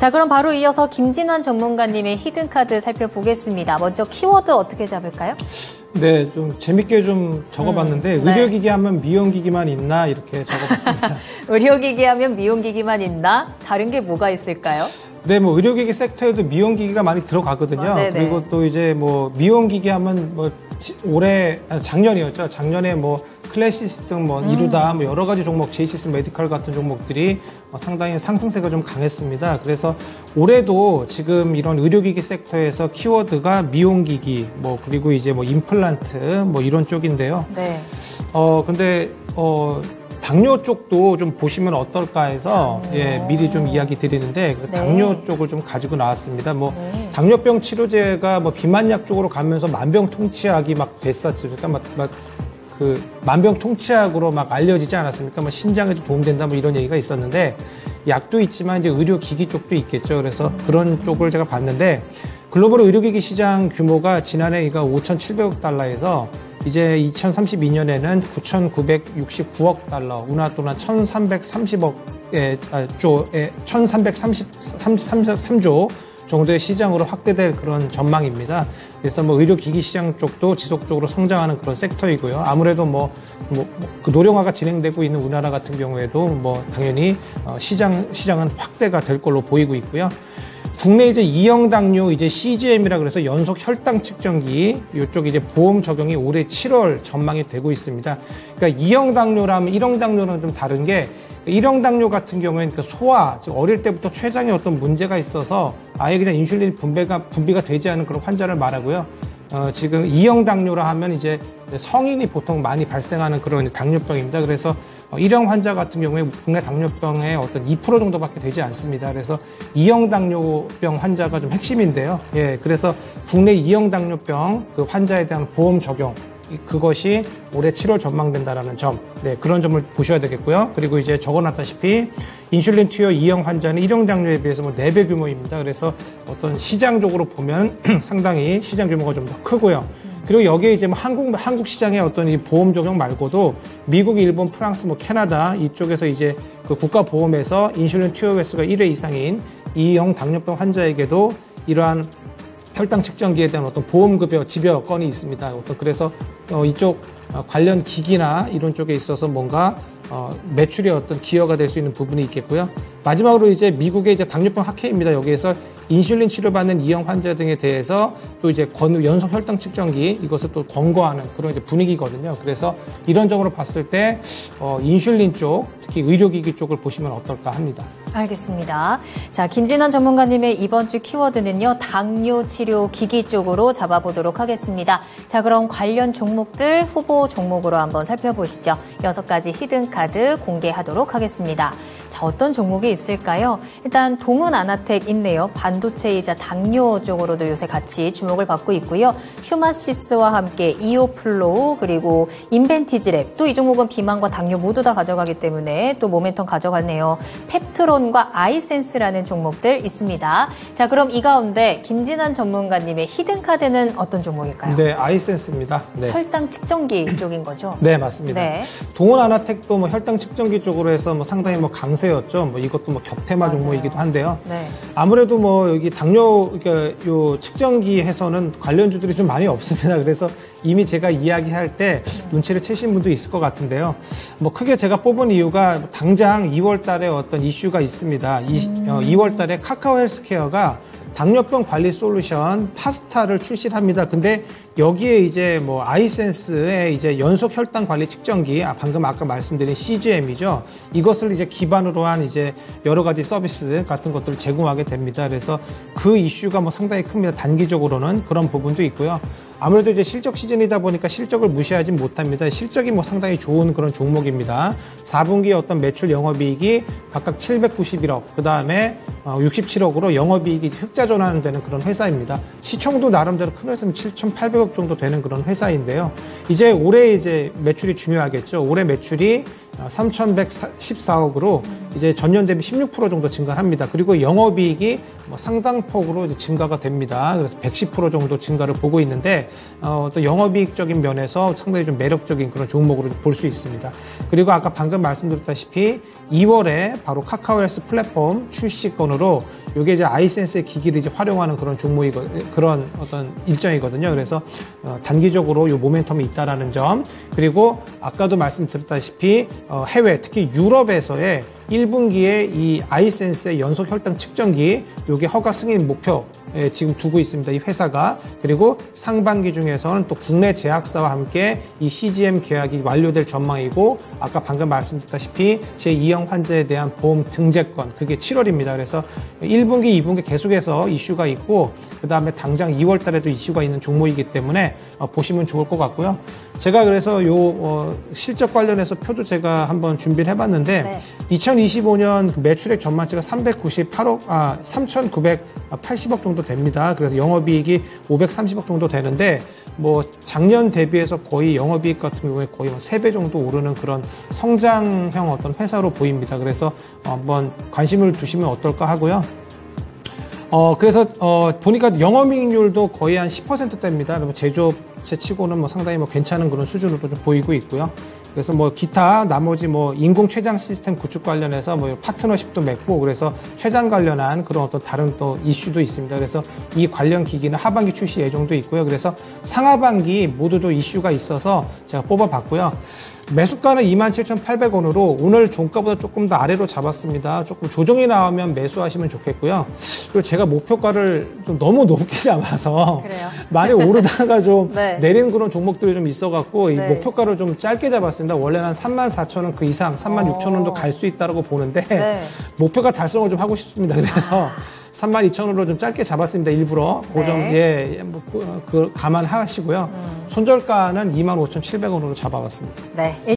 자, 그럼 바로 이어서 김진완 전문가님의 히든카드 살펴보겠습니다. 먼저 키워드 어떻게 잡을까요? 네, 좀 재밌게 좀 적어봤는데 음, 네. 의료기기 하면 미용기기만 있나 이렇게 적어봤습니다. 의료기기 하면 미용기기만 있나? 다른 게 뭐가 있을까요? 네, 뭐 의료기기 섹터에도 미용기기가 많이 들어가거든요. 아. 그리고 또 이제 뭐 미용기기 하면 뭐 지- 올해 아, 작년이었죠. 작년에 뭐 클래시스 등뭐 이루다 뭐 여러 가지 종목 제이시스 메디컬 같은 종목들이 어, 상당히 상승세가 좀 강했습니다. 그래서 올해도 지금 이런 의료기기 섹터에서 키워드가 미용기기 뭐 그리고 이제 뭐 임플란트 뭐 이런 쪽인데요. 네. 어 근데 어 당뇨 쪽도 좀 보시면 어떨까 해서 예 미리 좀 이야기 드리는데 그 네. 당뇨 쪽을 좀 가지고 나왔습니다. 뭐 네. 당뇨병 치료제가 뭐 비만약 쪽으로 가면서 만병통치약이 막 됐었죠. 그러니까 막, 막 그 만병통치약으로 막 알려지지 않았습니까? 뭐 신장에도 도움된다 뭐 이런 얘기가 있었는데 약도 있지만 이제 의료기기 쪽도 있겠죠. 그래서 그런 쪽을 제가 봤는데 글로벌 의료기기 시장 규모가 지난해가 5,700억 달러에서 이제 2032년에는 9,969억 달러, 우나 또한 1,330억의 아, 조에 1,333조 정도의 시장으로 확대될 그런 전망입니다. 그래서 뭐 의료기기 시장 쪽도 지속적으로 성장하는 그런 섹터이고요. 아무래도 뭐, 뭐, 그 노령화가 진행되고 있는 우리나라 같은 경우에도 뭐 당연히 어, 시장, 시장은 확대가 될 걸로 보이고 있고요. 국내 이제 이형 당뇨 이제 CGM이라 그래서 연속 혈당 측정기 이쪽 이제 보험 적용이 올해 7월 전망이 되고 있습니다. 그러니까 이형 당뇨라면 1형 당뇨는 좀 다른 게 1형 당뇨 같은 경우에는 그 소화, 즉 어릴 때부터 췌장에 어떤 문제가 있어서 아예 그냥 인슐린 분배가 분비가 되지 않은 그런 환자를 말하고요. 어, 지금 2형 당뇨라 하면 이제 성인이 보통 많이 발생하는 그런 당뇨병입니다. 그래서 어, 1형 환자 같은 경우에 국내 당뇨병의 어떤 2% 정도밖에 되지 않습니다. 그래서 2형 당뇨병 환자가 좀 핵심인데요. 예, 그래서 국내 2형 당뇨병 그 환자에 대한 보험 적용 이- 그것이 올해 7월 전망된다라는 점, 네, 그런 점을 보셔야 되겠고요. 그리고 이제 적어놨다시피 인슐린 투여 2형 환자는 1형 당뇨에 비해서 뭐 4배 규모입니다. 그래서 어떤 시장적으로 보면 상당히 시장 규모가 좀 더 크고요. 그리고 여기에 이제 뭐 한국, 한국 시장의 어떤 이 보험 적용 말고도 미국, 일본, 프랑스, 뭐 캐나다 이쪽에서 이제 그 국가 보험에서 인슐린 투여 횟수가 1회 이상인 2형 당뇨병 환자에게도 이러한 혈당 측정기에 대한 어떤 보험급여 지표 건이 있습니다. 어떤 그래서 어, 이쪽 어, 관련 기기나 이런 쪽에 있어서 뭔가 어, 매출의 어떤 기여가 될 수 있는 부분이 있겠고요. 마지막으로 이제 미국의 이제 당뇨병 학회입니다. 여기에서 인슐린 치료받는 이형 환자 등에 대해서 또 이제 권 연속 혈당 측정기 이것을 또 권고하는 그런 이제 분위기거든요. 그래서 이런 점으로 봤을 때 어, 인슐린 쪽 특히 의료기기 쪽을 보시면 어떨까 합니다. 알겠습니다. 자, 김진환 전문가님의 이번 주 키워드는요, 당뇨 치료 기기 쪽으로 잡아보도록 하겠습니다. 자, 그럼 관련 종목들 후보 종목으로 한번 살펴보시죠. 여섯 가지 히든카드 공개하도록 하겠습니다. 자, 어떤 종목이 있을까요? 일단 동운 아나텍 있네요. 반도체이자 당뇨 쪽으로도 요새 같이 주목을 받고 있고요. 휴마시스와 함께 이오플로우 그리고 인벤티지랩 또 이 종목은 비만과 당뇨 모두 다 가져가기 때문에 또 모멘텀 가져갔네요. 펩트론 과 아이센스라는 종목들 있습니다. 자 그럼 이 가운데 김진완 전문가님의 히든 카드는 어떤 종목일까요? 네, 아이센스입니다. 네. 혈당 측정기 쪽인 거죠? 네, 맞습니다. 네. 동원 아나텍도 뭐 혈당 측정기 쪽으로 해서 뭐 상당히 뭐 강세였죠. 뭐 이것도 뭐 격테마 맞아요. 종목이기도 한데요. 네. 아무래도 뭐 여기 당뇨 그러니까 요 측정기 해서는 관련주들이 좀 많이 없습니다. 그래서 이미 제가 이야기할 때 눈치를 채신 분도 있을 것 같은데요. 뭐 크게 제가 뽑은 이유가 당장 2월 달에 어떤 이슈가 있습니다. 이, 2월 달에 카카오 헬스케어가 당뇨병 관리 솔루션 파스타를 출시합니다. 근데 여기에 이제 뭐 아이센스의 이제 연속 혈당 관리 측정기, 아, 방금 아까 말씀드린 CGM이죠. 이것을 이제 기반으로 한 이제 여러 가지 서비스 같은 것들을 제공하게 됩니다. 그래서 그 이슈가 뭐 상당히 큽니다. 단기적으로는 그런 부분도 있고요. 아무래도 이제 실적 시즌이다 보니까 실적을 무시하지 못합니다. 실적이 뭐 상당히 좋은 그런 종목입니다. 4분기 어떤 매출 영업이익이 각각 791억, 그 다음에 67억으로 영업이익이 흑자 전환되는 되는 그런 회사입니다. 시총도 나름대로 큰 회사면 7,800억 정도 되는 그런 회사인데요. 이제 올해 이제 매출이 중요하겠죠. 올해 매출이 3,114억으로 이제 전년 대비 16% 정도 증가합니다. 그리고 영업이익이 뭐 상당폭으로 증가가 됩니다. 그래서 110% 정도 증가를 보고 있는데 어, 또 영업이익적인 면에서 상당히 좀 매력적인 그런 종목으로 볼 수 있습니다. 그리고 아까 방금 말씀드렸다시피 2월에 바로 카카오헬스 플랫폼 출시 건으로 이게 이제 아이센스의 기기를 이제 활용하는 그런 종목이거 그런 어떤 일정이거든요. 그래서 어, 단기적으로 이 모멘텀이 있다라는 점 그리고 아까도 말씀드렸다시피 어, 해외 특히 유럽에서의 1분기에 이 아이센스의 연속 혈당 측정기 요게 허가 승인 목표 예, 지금 두고 있습니다. 이 회사가 그리고 상반기 중에서는 또 국내 제약사와 함께 이 CGM 계약이 완료될 전망이고 아까 방금 말씀드렸다시피 제2형 환자에 대한 보험 등재권 그게 7월입니다. 그래서 1분기, 2분기 계속해서 이슈가 있고 그 다음에 당장 2월 달에도 이슈가 있는 종목이기 때문에 어, 보시면 좋을 것 같고요. 제가 그래서 요 어, 실적 관련해서 표도 제가 한번 준비를 해봤는데 네. 2025년 그 매출액 전망치가 398억, 아, 3,980억 정도 됩니다. 그래서 영업이익이 530억 정도 되는데, 뭐, 작년 대비해서 거의 영업이익 같은 경우에 거의 3배 정도 오르는 그런 성장형 어떤 회사로 보입니다. 그래서 한번 관심을 두시면 어떨까 하고요. 어, 그래서, 어, 보니까 영업이익률도 거의 한 10%대입니다. 그러면 제조업 체 치고는 뭐 상당히 뭐 괜찮은 그런 수준으로 좀 보이고 있고요. 그래서 뭐 기타 나머지 뭐 인공 췌장 시스템 구축 관련해서 뭐 파트너십도 맺고 그래서 췌장 관련한 그런 어떤 다른 또 이슈도 있습니다. 그래서 이 관련 기기는 하반기 출시 예정도 있고요. 그래서 상하반기 모두 도 이슈가 있어서 제가 뽑아봤고요. 매수가는 27,800원으로 오늘 종가보다 조금 더 아래로 잡았습니다. 조금 조정이 나오면 매수하시면 좋겠고요. 그리고 제가 목표가를 좀 너무 높게 잡아서 그래요? 많이 오르다가 좀 네. 내리는 그런 종목들이 좀 있어갖고 이 네. 목표가를 좀 짧게 잡았습니다. 원래는 한 34,000원 그 이상, 36,000원도 어. 갈수 있다라고 보는데 네. 목표가 달성을 좀 하고 싶습니다. 그래서 32,000원으로 좀 짧게 잡았습니다. 일부러 고정 네. 음. 예, 예, 뭐, 그, 그 감안하시고요. 손절가는 25,700원으로 잡아봤습니다. 네.